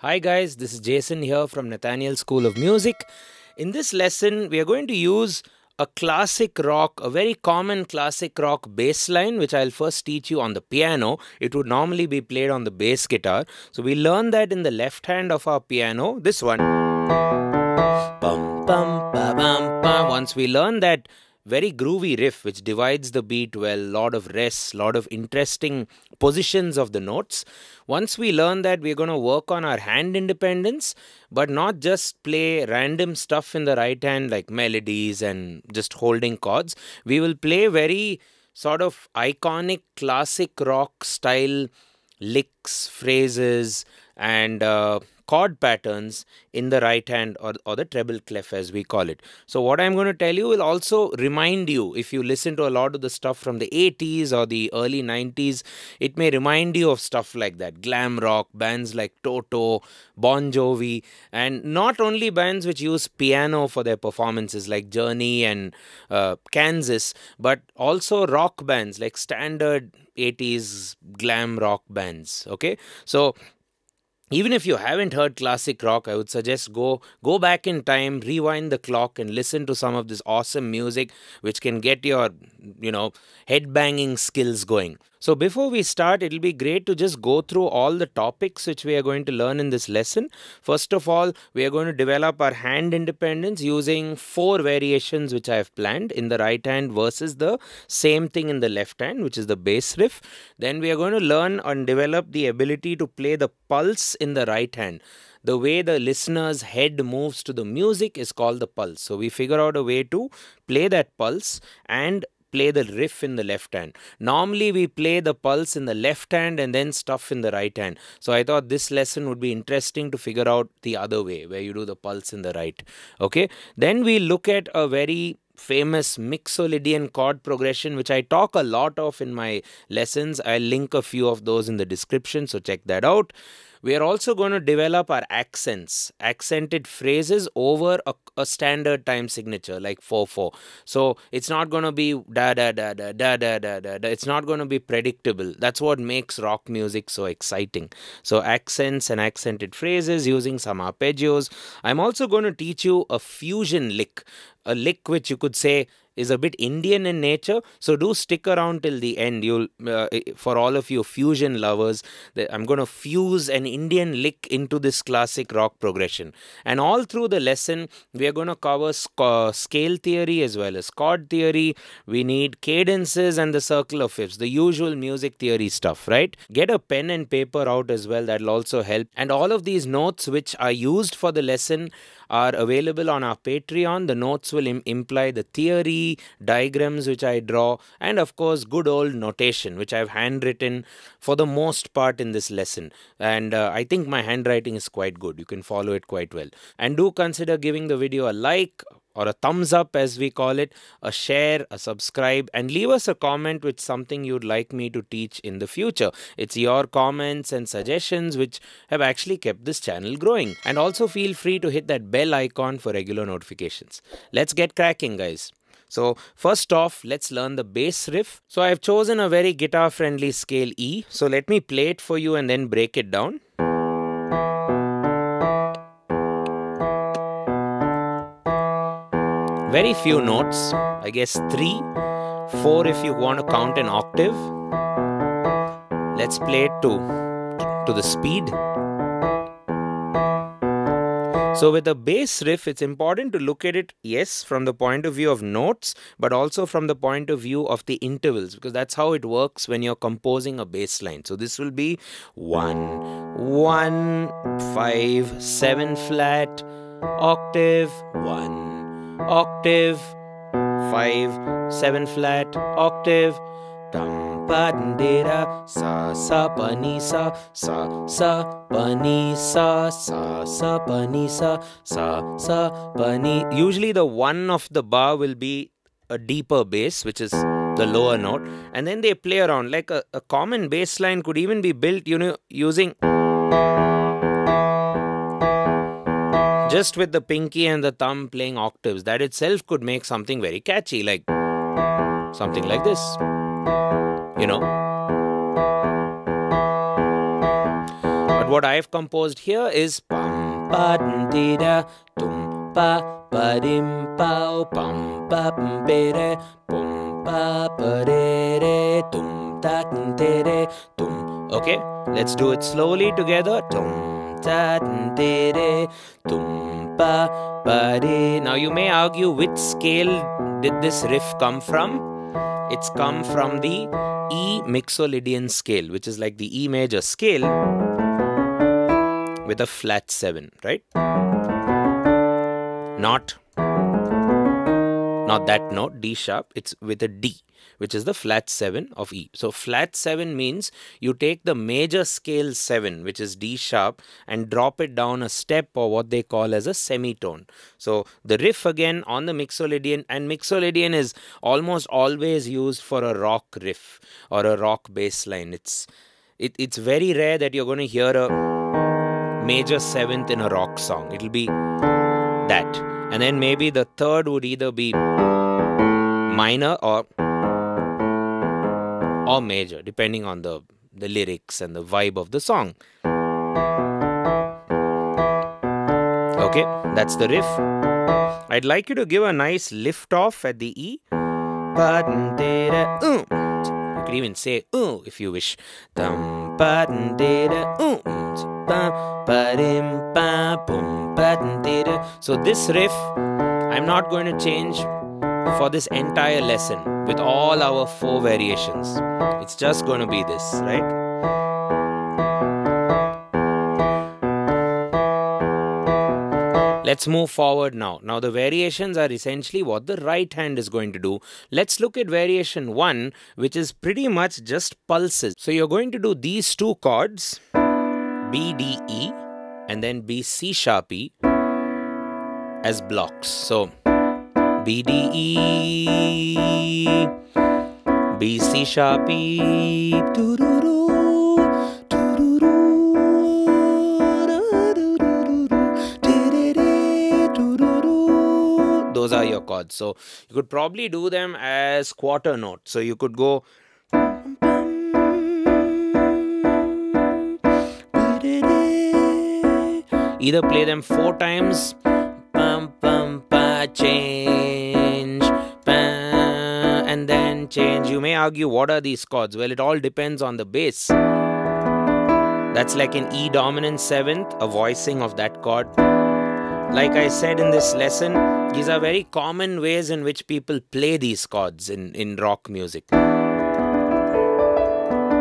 Hi guys, this is Jason here from Nathaniel School of Music. In this lesson, we are going to use a classic rock, a very common classic rock bass line, which I'll first teach you on the piano. It would normally be played on the bass guitar. So we learn that in the left hand of our piano, this one. Bum, bum, ba, bum. Once we learn that very groovy riff which divides the beat well, lot of rests, lot of interesting positions of the notes. Once we learn that, we're going to work on our hand independence, but not just play random stuff in the right hand like melodies and just holding chords. We will play very sort of iconic classic rock style licks, phrases, and uh, chord patterns in the right hand or, or the treble clef as we call it. So what I'm going to tell you will also remind you if you listen to a lot of the stuff from the 80s or the early 90s, it may remind you of stuff like that. Glam rock, bands like Toto, Bon Jovi, and not only bands which use piano for their performances like Journey and uh, Kansas, but also rock bands like standard 80s glam rock bands. Okay, so even if you haven't heard classic rock i would suggest go go back in time rewind the clock and listen to some of this awesome music which can get your you know head banging skills going so before we start, it'll be great to just go through all the topics which we are going to learn in this lesson. First of all, we are going to develop our hand independence using four variations which I have planned in the right hand versus the same thing in the left hand, which is the bass riff. Then we are going to learn and develop the ability to play the pulse in the right hand the way the listener's head moves to the music is called the pulse. So we figure out a way to play that pulse and play the riff in the left hand. Normally, we play the pulse in the left hand and then stuff in the right hand. So I thought this lesson would be interesting to figure out the other way, where you do the pulse in the right. Okay. Then we look at a very famous Mixolydian chord progression, which I talk a lot of in my lessons. I'll link a few of those in the description, so check that out. We are also going to develop our accents, accented phrases over a, a standard time signature like 4-4. So it's not going to be da da da da da da da. da. It's not going to be predictable. That's what makes rock music so exciting. So accents and accented phrases using some arpeggios. I'm also going to teach you a fusion lick, a lick which you could say is a bit Indian in nature. So do stick around till the end. You'll uh, for all of you fusion lovers, I'm going to fuse an Indian lick into this classic rock progression. And all through the lesson, we are going to cover uh, scale theory as well as chord theory. We need cadences and the circle of fifths, the usual music theory stuff, right? Get a pen and paper out as well. That'll also help. And all of these notes which are used for the lesson are available on our Patreon. The notes will Im imply the theory, diagrams which I draw, and of course, good old notation which I've handwritten for the most part in this lesson. And uh, I think my handwriting is quite good. You can follow it quite well. And do consider giving the video a like, or a thumbs up as we call it, a share, a subscribe, and leave us a comment with something you'd like me to teach in the future. It's your comments and suggestions which have actually kept this channel growing. And also feel free to hit that bell icon for regular notifications. Let's get cracking, guys. So first off, let's learn the bass riff. So I've chosen a very guitar friendly scale E. So let me play it for you and then break it down. Very few notes, I guess three, four if you want to count an octave. Let's play it to, to the speed. So with a bass riff, it's important to look at it, yes, from the point of view of notes, but also from the point of view of the intervals, because that's how it works when you're composing a bass line. So this will be one, one, five, seven flat, octave, one, octave, 5, 7 flat, octave, dum pa da sa sa pa sa sa sa pa sa sa sa pa sa sa sa pa. Usually the one of the bar will be a deeper bass, which is the lower note, and then they play around like a, a common bass line could even be built, you know, using just with the pinky and the thumb playing octaves, that itself could make something very catchy, like something like this. You know? But what I have composed here is pam pa tum pa pa dim pa pam pa re pum pa pa re tum ta te re tum. Okay, let's do it slowly together. Now you may argue which scale did this riff come from? It's come from the E Mixolydian scale, which is like the E major scale with a flat 7, right? Not not that note, D sharp, it's with a D, which is the flat 7 of E. So flat 7 means you take the major scale 7, which is D sharp, and drop it down a step or what they call as a semitone. So the riff again on the Mixolydian, and Mixolydian is almost always used for a rock riff or a rock bass line. It's, it, it's very rare that you're going to hear a major seventh in a rock song. It'll be that and then maybe the third would either be minor or or major depending on the the lyrics and the vibe of the song. Okay that's the riff. I'd like you to give a nice lift off at the e. You could even say uh if you wish. So this riff, I'm not going to change for this entire lesson with all our four variations. It's just going to be this, right? Let's move forward now. Now the variations are essentially what the right hand is going to do. Let's look at variation 1 which is pretty much just pulses. So you're going to do these two chords B, D, E and then B, C sharp E as blocks. So B, D, E, B, C sharp E, those are your chords. So you could probably do them as quarter notes. So you could go either play them four times pum pum change. And then change. You may argue what are these chords? Well it all depends on the bass. That's like an E dominant seventh a voicing of that chord. Like I said in this lesson these are very common ways in which people play these chords in, in rock music.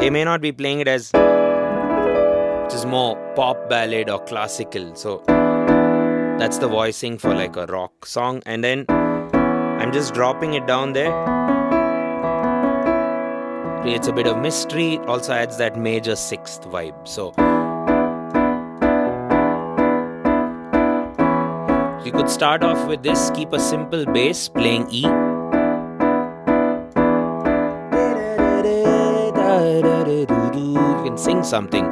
They may not be playing it as which is more pop ballad or classical. So that's the voicing for like a rock song. And then I'm just dropping it down there. Creates a bit of mystery. Also adds that major sixth vibe. So you could start off with this, keep a simple bass playing E. You can sing something.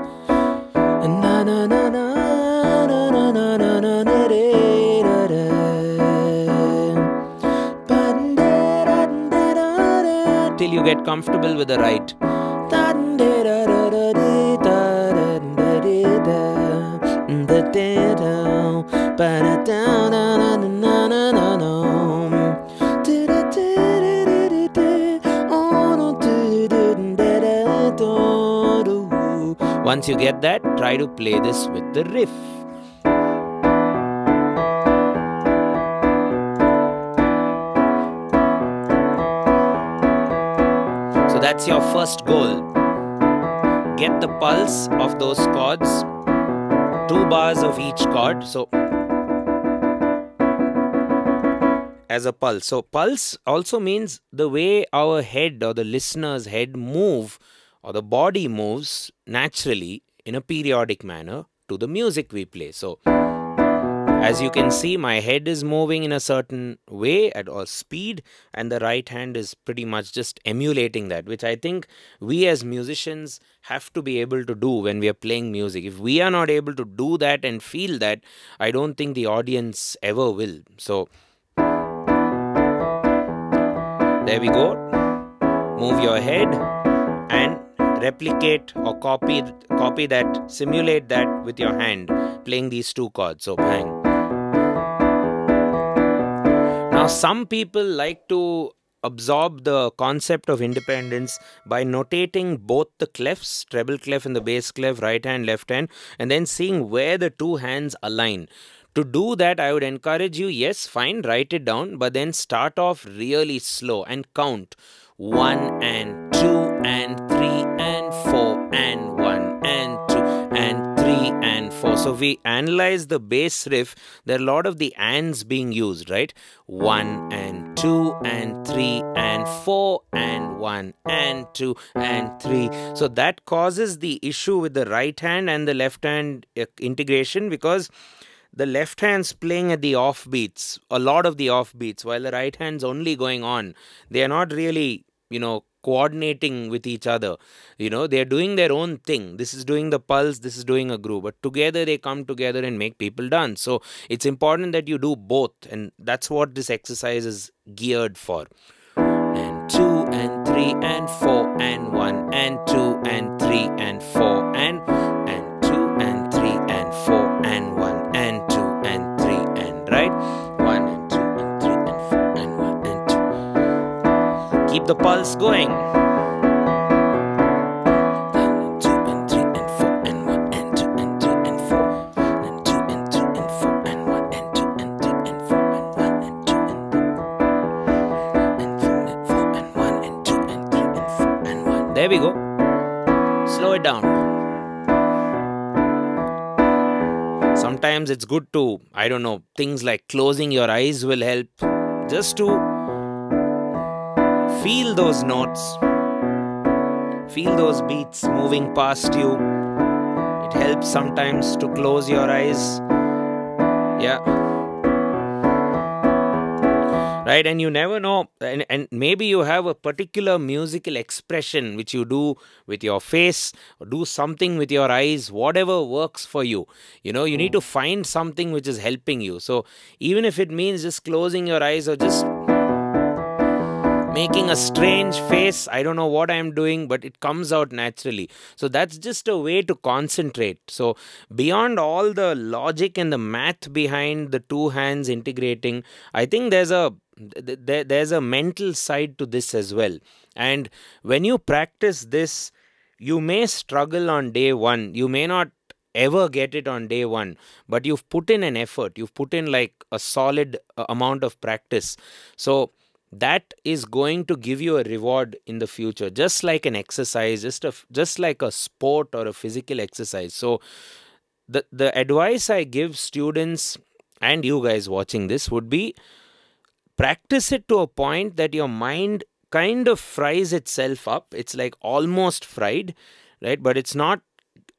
Get comfortable with the right. Once you get that, try to play this with the riff. That's your first goal. Get the pulse of those chords, two bars of each chord. So as a pulse. So pulse also means the way our head or the listener's head move or the body moves naturally in a periodic manner to the music we play. So, as you can see, my head is moving in a certain way at a speed, and the right hand is pretty much just emulating that, which I think we as musicians have to be able to do when we are playing music. If we are not able to do that and feel that, I don't think the audience ever will. So, there we go. Move your head and replicate or copy copy that simulate that with your hand playing these two chords so bang some people like to absorb the concept of independence by notating both the clefs, treble clef and the bass clef, right hand, left hand, and then seeing where the two hands align. To do that, I would encourage you, yes, fine, write it down, but then start off really slow and count one and two and three and four and one and three and four. So we analyze the bass riff. There are a lot of the ands being used, right? One and two and three and four and one and two and three. So that causes the issue with the right hand and the left hand uh, integration because the left hand's playing at the offbeats, a lot of the offbeats, while the right hand's only going on. They are not really, you know, coordinating with each other. You know, they're doing their own thing. This is doing the pulse, this is doing a groove. But together they come together and make people dance. So it's important that you do both. And that's what this exercise is geared for. And two and three and four and one and two and three and four and and four pulse going. There we go. Slow it down. Sometimes it's good to, I don't know, things like closing your eyes will help just to feel those notes, feel those beats moving past you. It helps sometimes to close your eyes. Yeah. Right and you never know and, and maybe you have a particular musical expression which you do with your face or do something with your eyes whatever works for you. You know you need hmm. to find something which is helping you. So even if it means just closing your eyes or just making a strange face. I don't know what I'm doing, but it comes out naturally. So that's just a way to concentrate. So beyond all the logic and the math behind the two hands integrating, I think there's a there's a mental side to this as well. And when you practice this, you may struggle on day one. You may not ever get it on day one but you've put in an effort you've put in like a solid uh, amount of practice so that is going to give you a reward in the future just like an exercise just a just like a sport or a physical exercise. So the the advice i give students and you guys watching this would be practice it to a point that your mind kind of fries itself up. It's like almost fried right? But it's not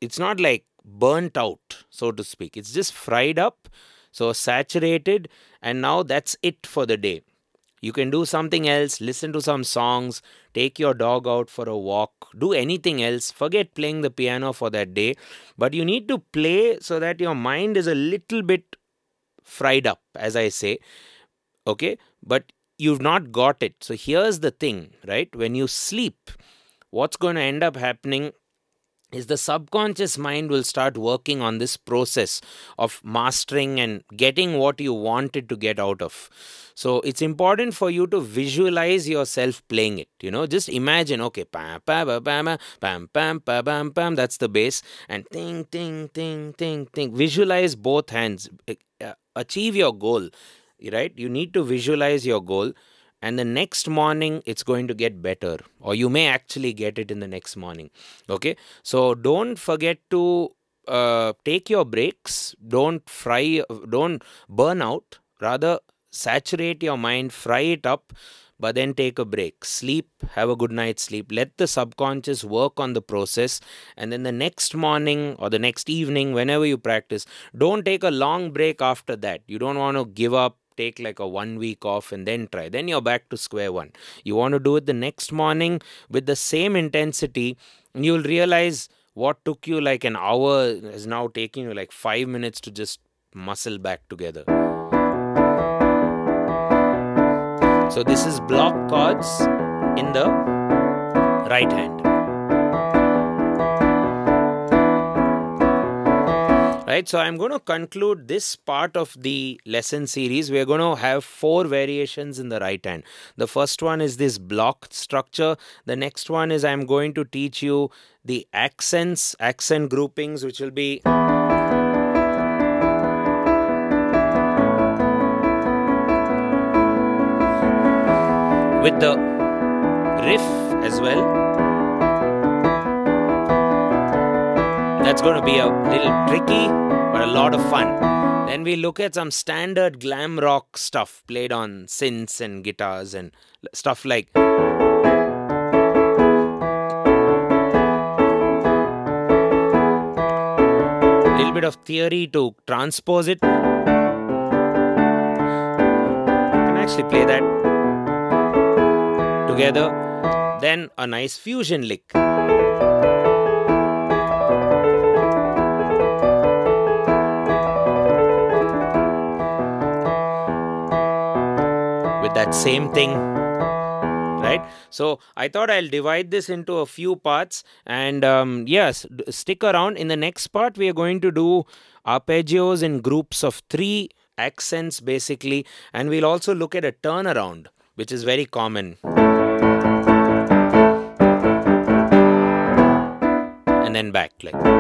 it's not like burnt out so to speak. It's just fried up so saturated and now that's it for the day you can do something else, listen to some songs, take your dog out for a walk, do anything else. Forget playing the piano for that day. But you need to play so that your mind is a little bit fried up, as I say. Okay? But you've not got it. So here's the thing, right? When you sleep, what's going to end up happening is the subconscious mind will start working on this process of mastering and getting what you wanted to get out of. So it's important for you to visualize yourself playing it you know just imagine okay pam pam pam pam pam pam pam that's the bass and ting ting ting ting ting. Visualize both hands. Eh, uh, achieve your goal right? You need to visualize your goal and the next morning it's going to get better or you may actually get it in the next morning okay? So don't forget to uh, take your breaks don't fry don't burn out rather saturate your mind fry it up but then take a break. Sleep have a good night's sleep. Let the subconscious work on the process and then the next morning or the next evening whenever you practice don't take a long break after that. You don't want to give up take like a one week off and then try. Then you're back to square one. You want to do it the next morning with the same intensity, you'll realize what took you like an hour is now taking you like five minutes to just muscle back together. So this is block chords in the right hand. Right so i'm going to conclude this part of the lesson series. We're going to have four variations in the right hand. The first one is this block structure. The next one is i'm going to teach you the accents accent groupings which will be with the riff as well that's going to be a little tricky but a lot of fun. Then we look at some standard glam rock stuff played on synths and guitars and stuff like. A little bit of theory to transpose it. You can actually play that together. Then a nice fusion lick. That same thing right? So i thought i'll divide this into a few parts and um, yes stick around. In the next part we are going to do arpeggios in groups of three accents basically and we'll also look at a turnaround which is very common. And then back like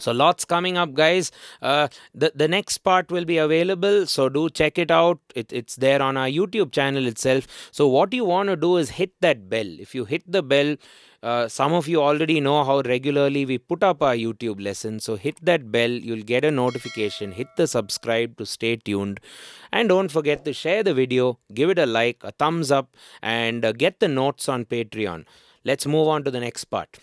so lots coming up, guys. Uh, the the next part will be available, so do check it out. It, it's there on our YouTube channel itself. So what you want to do is hit that bell. If you hit the bell, uh, some of you already know how regularly we put up our YouTube lessons. So hit that bell, you'll get a notification. Hit the subscribe to stay tuned. And don't forget to share the video, give it a like, a thumbs up, and uh, get the notes on Patreon. Let's move on to the next part.